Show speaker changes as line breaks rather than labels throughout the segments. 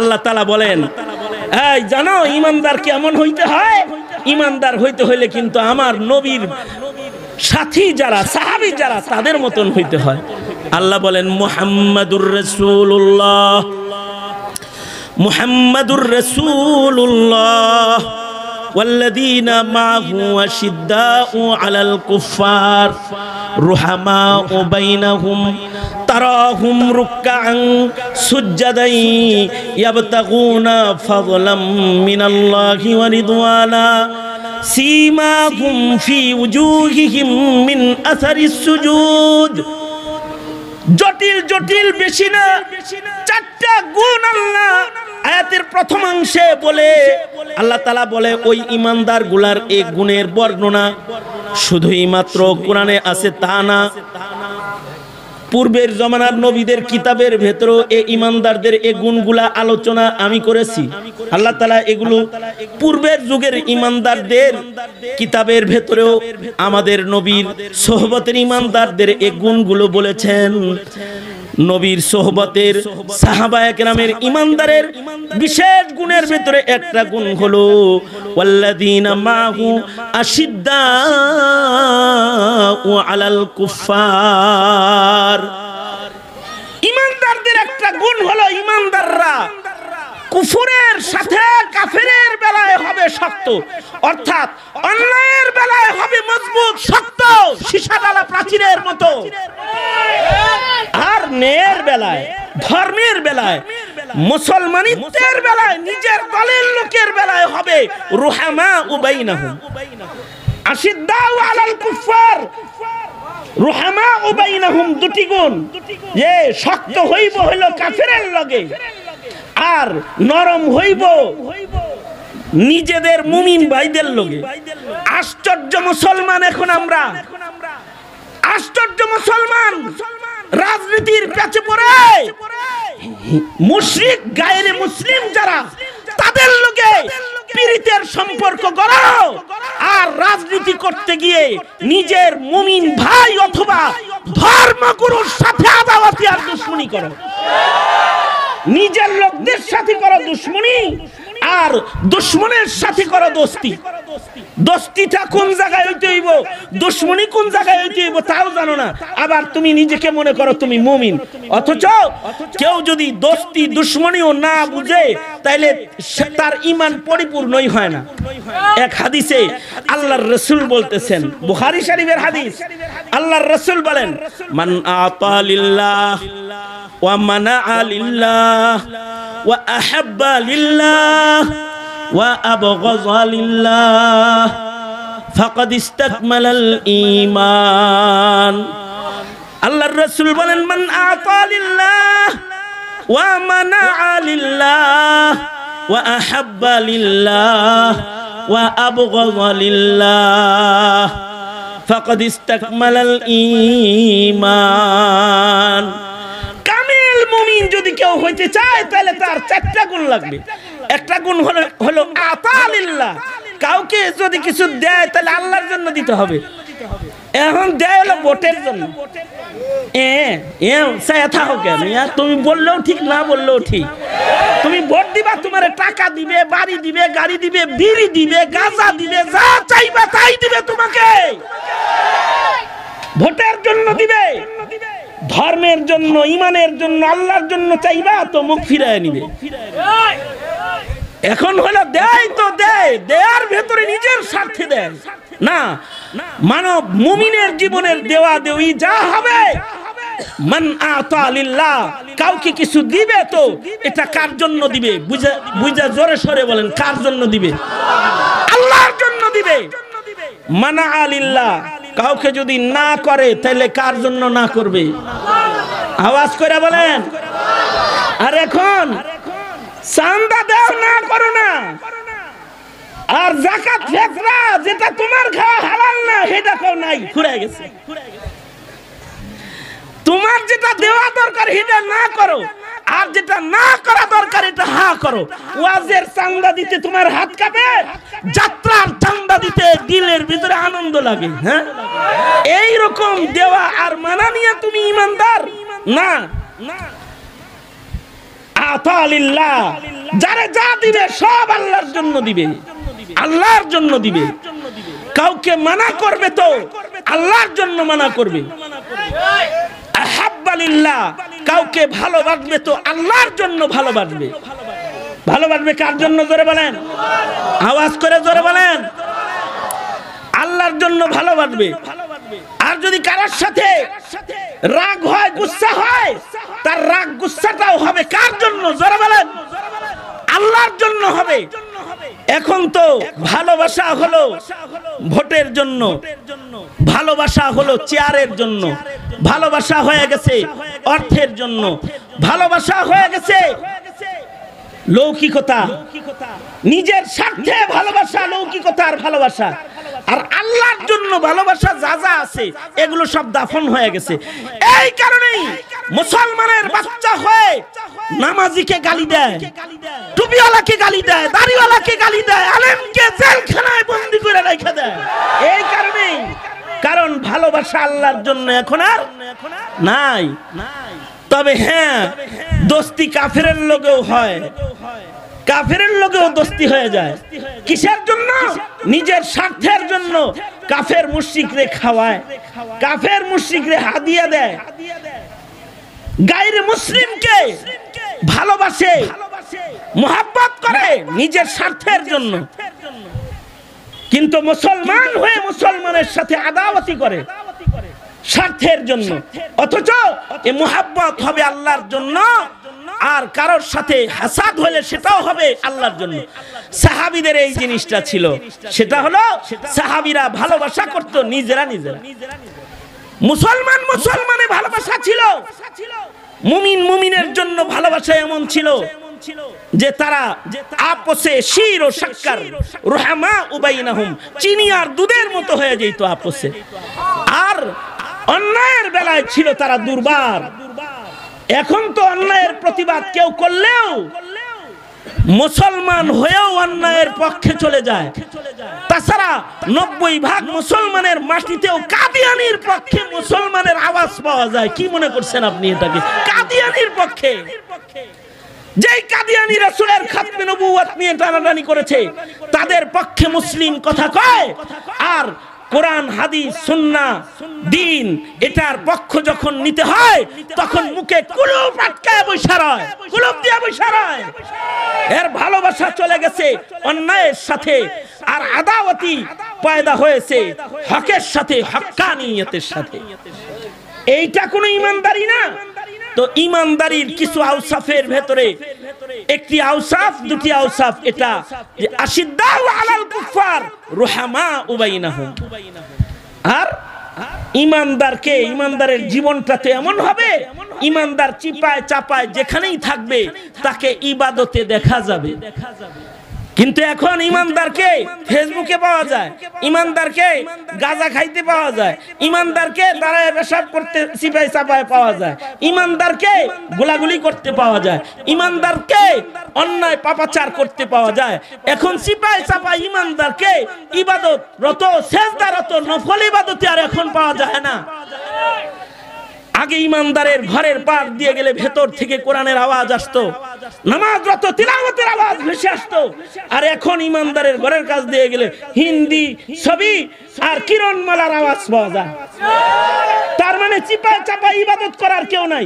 আল্লাহ তালা বলেন এই জানো ইমানদার কেমন হইতে হয় ইমানদার হইতে হইলে কিন্তু আমার নবীর সাথী যারা সাহাবি যারা তাদের মতন হইতে হয় আল্লাহ বলেন মুহাম্মাদুর রাসূলুল্লাহ মুহাম্মাদুর রাসূলুল্লাহ والذين معه أشداء على الكفار رحماء بينهم তারাহুম রুক্কাং সুজ্জাদাই ইয়াবতাগুনা ফাদলাম মিনাল্লাহি ওয়া ফি মিন জটিল জটিল, বেশি না, চারটা গুণ আল্লাহ আয়াতের প্রথমাংশে বলে, আল্লাহ তালা বলে, ওই ইমানদারগুলার এই গুণের বর্ণনা শুধুই মাত্র কোরআনে আছে তা না। পূর্বের জমানার নবীদের কিতাবের ভেতরেও এ ইমানদারদের এ গুণগুলা আলোচনা আমি করেছি। আল্লাহ তালা এগুলো পূর্বের যুগের ইমানদারদের কিতাবের ভেতরেও আমাদের নবীর সোহবতের ইমানদারদের এ গুণগুলো বলেছেন। নবীর সোহবতের সাহাবা নামের ইমানদারের বিশেষ গুণের ভেতরে একটা গুণ হলো, ওয়াল্লাযীনা মাহু আশিদ্দা ও আলাল কুফার ইমানদারদের একটা গুণ হলো ইমানদাররা কুফুরের সাথে কাফেরের বেলায় হবে শক্ত। অর্থাৎ অন্যায়ের বেলায় হবে মজবুত, শক্ত সীসাডালা প্রাচীরের মতো। আর ন্যায়ের বেলায়, ধর্মের বেলায়, মুসলমানিত্বের বেলায়, নিজের দলের লোকের বেলায় হবে রুহামা উবাইনাহুম। আশিদ্দাউ আলাল কুফার রুহামা উবাইনাহুম দুটি গুণ। যে শক্ত হইব হইল কাফেরের লগে। আর নরম হইব নিজেদের মুমিন ভাইদের লগে। আশ্চর্য মুসলমান এখন আমরা। আশ্চর্য মুসলমান রাজনীতির পেছে পড়ে। মুশরিক, গায়েরে মুসলিম যারা, তাদের লোকে পীড়িতের সম্পর্ক করো আর রাজনীতি করতে গিয়ে নিজের মুমিন ভাই অথবা ধর্মগুরুর সাথে আদাওয়াতি আর দুশ্মনী করো। নিজের লোকদের সাথে করো দুশ্মনী আর দুশ্মনের সাথে করো দোস্তি। দোস্তিটা কোন জায়গায় হইতে হইব? দুশ্মনী কোন জায়গায় হইতে হইব তাও জানো না। আবার তুমি নিজেকে মনে করো তুমি মুমিন। অথচ কেউ যদি দোস্তি, দুশ্মনীও না বুঝে, তাইলে তার ইমান পরিপূর্ণই হয় না। এক হাদিসে আল্লাহর রসুল বলতেছেন, বুখারী শরীফের হাদিস, আল্লাহর রসুল বলেন, মান আতা লিল্লাহ ওয়া মানাআ লিল্লাহ, ওয়া আহাব্বা লিল্লাহ, ওয়া আবগাযা লিল্লাহ, ফাকাদ ইস্তাকমালাল ঈমান। আল্লাহর রাসূল বলেন, মান আতা লিল্লাহ, ওয়া মানাআ লিল্লাহ, ওয়া আহাব্বা মুমিন যদি কেউ হইতে চায়, তাহলে তার চারটা গুণ লাগবে। একটা গুণ হলো হলো আতালিল্লাহ। কাউকে যদি কিছু দেয়, তাহলে আল্লাহর জন্য দিতে হবে। এখন দেয় হলো ভোটের জন্য। তুমি বললেও ঠিক, না বললেও ঠিক। তুমি ভোট দিবা, তোমার টাকা দিবে, বাড়ি দিবে, গাড়ি দিবে, বিড়ি দিবে, গাঁজা দিবে, যা চাইবা তাই দিবে তোমাকে। ভোটের জন্য দিবে। ধর্মের জন্য, ইমানের জন্য, আল্লাহর জন্য চাইবা তো মুখ ফিরায় নিবে। এখন হলো দেয় তো দেয়, দেয়ার ভেতরে নিজের স্বার্থে দেয়। না, মানব মুমিনের জীবনের দেওয়া দেওয়ি যা হবে, মান আতা লিল্লাহ, কাউকে কিছু দিবে তো এটা কার জন্য দিবে? বুঝা বুঝা জোরে সরে বলেন, কার জন্য দিবে? আল্লাহর জন্য দিবে। মানা আলিল্লাহ কাউকে যদি না করে, তাহলে কার জন্য না করবে? আওয়াজ করে বলেন। আর এখন চান্দা দাও না, করো না। আর জাকাত ফেতরা যেটা তোমার খাওয়া হালাল না, সেটা কেউ নাই ঘুরে গেছে। তোমার যেটা দেওয়া দরকার, সেটা না করো। আর যেটা না করা দরকার, এটা হা করো। ওয়াজের চান্দা দিতে তোমার হাত কাঁপে। যাত্রার চান্দা দিতে দিলের ভিতরে আনন্দ লাগে হ্যাঁ? এই রকম দেওয়া আর মানা নিয়ে তুমি ইমানদার? না। আতালিল্লাহ। যারে যা দিবে, সব আল্লাহর জন্য দিবে। আল্লাহর জন্য দিবে। কাউকে মানা করবে তো, আল্লাহর জন্য মানা করবে। আহাব্বালিল্লাহ কাউকে ভালোবাসবে তো আল্লাহর জন্য ভালোবাসবে। ভালোবাসবে কার জন্য জোরে বলেন? আওয়াজ করে জোরে বলেন। আল্লাহর জন্য ভালোবাসবে। আর যদি কারোর সাথে রাগ হয়, গুসা হয়, তার রাগ, গুসাটাও হবে কার জন্য? জোরে বলেন। আল্লাহর জন্য হবে। এখন তো ভালোবাসা হলো ভোটের জন্য, ভালোবাসা হলো চেয়ারের জন্য, ভালোবাসা হয়ে গেছে অর্থের জন্য, ভালোবাসা হয়ে গেছে লৌকিকতা, নিজের স্বার্থে ভালোবাসা, লৌকিকতার ভালোবাসা। আর আল্লাহর জন্য ভালোবাসা যা যা আছে, এগুলো সব দাফন হয়ে গেছে। এই কারণেই মুসলমানের বাচ্চা হয়ে নামাজিকে গালি দেয়, টুপিওয়ালাকে গালি দেয়, দাড়িওয়ালাকে গালি দেয়, আলেমকে জেলখানায় বন্দি করে রেখে দেয়। এই কারণেই, কারণ ভালোবাসা আল্লাহর জন্য এখন আর নাই। তবে হ্যাঁ দোস্তি কাফেরের লোকেও হয়। কাফেরের লোকেও দোস্তি হয়ে যায়। কিসের জন্য? নিজের স্বার্থের জন্য। কাফের মুশরিকরে খাওয়ায়। কাফের মুশরিকরে হাদিয়া দেয়। গায়ের মুসলিমকে ভালোবাসে, মোহাব্বত করে নিজের স্বার্থের জন্য। কিন্তু মুসলমান হয়ে মুসলমানের সাথে আদাওয়াতি করে স্বার্থের জন্য। অথচ এ মোহাব্বত হবে আল্লাহর জন্য। আর কারোর সাথে হাসাদ হলে সেটাও হবে আল্লাহর জন্য। সাহাবিদের এই জিনিসটা ছিল। সেটা হলো সাহাবিরা ভালোবাসা করত নিজেরা নিজেরা। মুসলমান মুসলমানে ভালোবাসা ছিল। মুমিন মুমিনের জন্য ভালোবাসা এমন ছিল যে তারা আপসে শির ও সাক্কার, রোহামা উবাইনাহুম, চিনি আর দুধের মতো হয়ে যেত আপসে। আর অন্যায়ের বেলায় ছিল তারা দুর্বার। এখন তো অন্যায়ের প্রতিবাদ কেউ করলেও মুসলমান হয়েও অন্যায়ের পক্ষে চলে যায়। তাছাড়া নব্বই ভাগ মুসলমানের মাটিতেও কাদিয়ানির পক্ষে মুসলমানের আওয়াজ পাওয়া যায়। কি মনে করছেন আপনি এটাকে? কাদিয়ানির পক্ষে। যেই কাদিয়ানি রাসূলের খাতমে নবুয়ত নিয়ে টানাটানি করেছে, তাদের পক্ষে মুসলিম কথা কয়, আর কোরআন, হাদিস, সুন্না, দিন, এটার পক্ষ যখন নিতে হয়, তখন মুখে কুলুপ আটকায় বৈশা রয়, কুলুপ দিয়ে বৈশা এর ভালোবাসা চলে গেছে, অন্যায়ের সাথে, আর আদাওয়াতি পয়দা হয়েছে, হকের সাথে, হক্কানিয়তের সাথে। এইটা কোনো ইমানদারি না। তো ইমানদারির কিছু আউসাফের ভেতরে, একটি আউসাফ দুটি আউসাফ এটা আশিদ্দাউ আলাল কুফার রুহামা উবাইনাহুম। আর ইমানদারকে, ইমানদারের জীবনটাতে এমন হবে, ইমানদার চিপায় চাপায় যেখানেই থাকবে, তাকে ইবাদতে দেখা যাবে দেখা যাবে। কিন্তু এখন ইমানদারকে ফেসবুকে পাওয়া যায়, ইমানদারকে গাজা খাইতে পাওয়া যায়, ইমানদারকে দাঁড়ায় পেশাব করতে সিপাই চাপায় পাওয়া যায়, ইমানদারকে গোলাগুলি করতে পাওয়া যায়, ইমানদারকে অন্যায় পাপাচার করতে পাওয়া যায়। এখন সিপাই চাপাই ইমানদারকে ইবাদত রত সেজদারত নফল ইবাদতে আর এখন পাওয়া যায় না। আগে ইমানদারের ঘরের পার দিয়ে গেলে ভেতর থেকে কোরআনের আওয়াজ আসতো। আর এখন ইমানদারের ঘরের কাজ দিয়ে গেলে হিন্দি ছবি আর কিরণমালার আওয়াজ পাওয়া যায়। তার মানে চিপায় চাপায় ইবাদত করার কেউ নাই।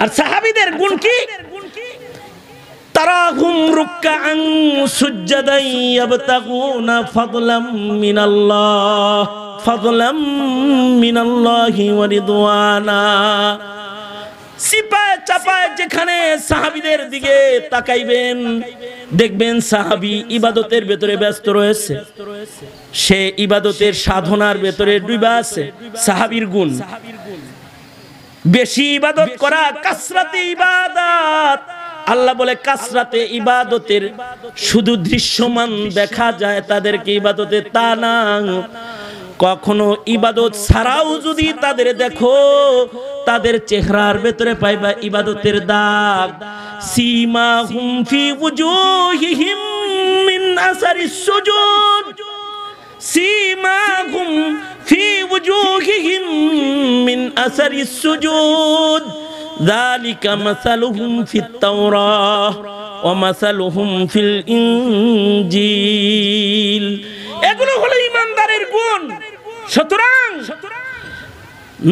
আর সাহাবিদের গুণ কি? তারাহুম সিপায় চাপায় যেখানে সাহাবিদের দিকে তাকাইবেন, দেখবেন সাহাবি ইবাদতের ভেতরে ব্যস্ত রয়েছে। সে ইবাদতের সাধনার ভেতরে ডুবা আছে, সাহাবির গুণ। বেশি ইবাদত করা কাসরাতে ইবাদত। আল্লাহ বলে, কাসরাতে ইবাদতের শুধু দৃশ্যমান দেখা যায় তাদেরকে ইবাদতে তা না। কখনো ইবাদত ছাড়াও যদি তাদের দেখো তাদের চেহারার ভেতরে পাইবা ইবাদতের দাগ সীমা হুম ফি উজুহিহিম মিন আসারিস সুজুদ سيماهم في وجوههم من أثر السجود ذلك مثلهم في التوراة ومثلهم في الإنجيل এগুলো হলো গুণ। সুতরাং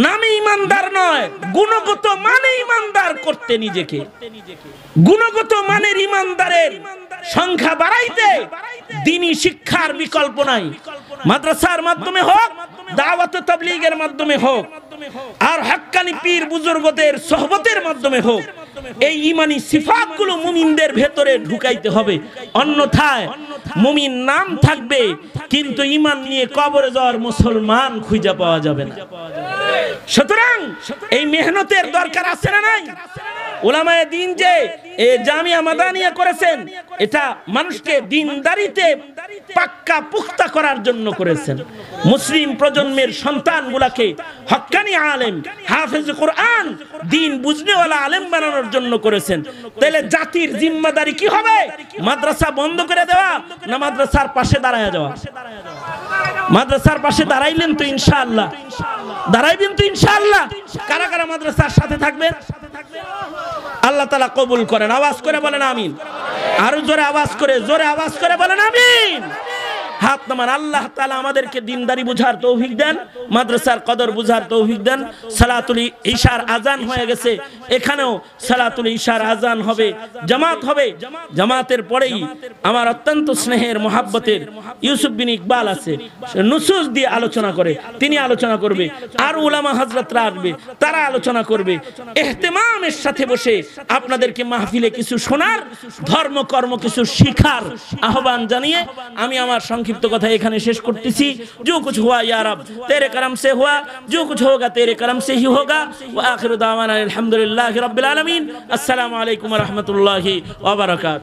নামে ইমানদার নয়, গুণগত মানে ইমানদার করতে নিজেকে। গুণগত মানের ইমানদারের সংখ্যা বাড়াইতে দিনই শিক্ষার বিকল্প নাই। মাদ্রাসার মাধ্যমে হোক, দাওয়াত মাধ্যমে হোক, আর হাক্কানি পীর বুজুর্গদের সহবতের মাধ্যমে হোক, এই ইমানি সিফাতগুলো মুমিনদের ভেতরে ঢুকাইতে হবে। অন্যথায় মুমিন নাম থাকবে কিন্তু ইমান নিয়ে কবরে যাওয়ার মুসলমান খুঁজে পাওয়া যাবে না। সুতরাং এই মেহনতের দরকার আছে না নাই? ওলামায়ে দিন যে জামিয়া মাদানিয়া করেছেন, এটা মানুষকে দিনদারিতে পাক্কা পুখতা করার জন্য করেছেন। মুসলিম প্রজন্মের সন্তানগুলাকে হক্কানি আলেম, হাফেজ কোরআন, দিন বুঝনেওয়ালা আলেম বানানোর জন্য করেছেন। তাহলে জাতির জিম্মাদারি কি হবে? মাদ্রাসা বন্ধ করে দেওয়া না মাদ্রাসার পাশে দাঁড়ায় যাওয়া? মাদ্রাসার পাশে দাঁড়াইলেন তো ইনশাআল্লাহ। দাঁড়াইবেন তো ইনশাআল্লাহ কারা কারা মাদ্রাসার সাথে থাকবেন আল্লাহ তালা কবুল করেন। আওয়াজ করে বলেন আমিন। আরও জোরে আওয়াজ করে, জোরে আওয়াজ করে বলেন আমিন। হাত নামান, আল্লাহ তালা আমাদেরকে দিনদারি বুঝার তৌফিক দেন, মাদ্রাসার কদর বুঝার তৌফিক দেন, সালাতুল ঈশার আজান হয়ে গেছে, এখানেও সালাতুল ঈশার আজান হবে, জামাত হবে, জামাতের পরেই আমার অত্যন্ত স্নেহের মোহাব্বতের ইউসুফ বিন ইকবাল আছে নুসুস দিয়ে আলোচনা করে, তিনি আলোচনা করবে, আর উলামা হজরতরা আসবে, তারা আলোচনা করবে, এহতেমামের সাথে বসে আপনাদেরকে মাহফিলে কিছু শোনার ধর্ম কর্ম কিছু শিখার আহ্বান জানিয়ে আমি আমার সংক্ষিপ্ত কথা এখানে শেষ করতেছি जो कुछ हुआ या रब तेरे करम से हुआ जो कुछ होगा तेरे करम से ही होगा व आखिर दावाना अल्हम्दुलिल्लाहि रब्बिल आलमीन अस्सलाम वालेकुम व रहमतुल्लाहि व बरकातहू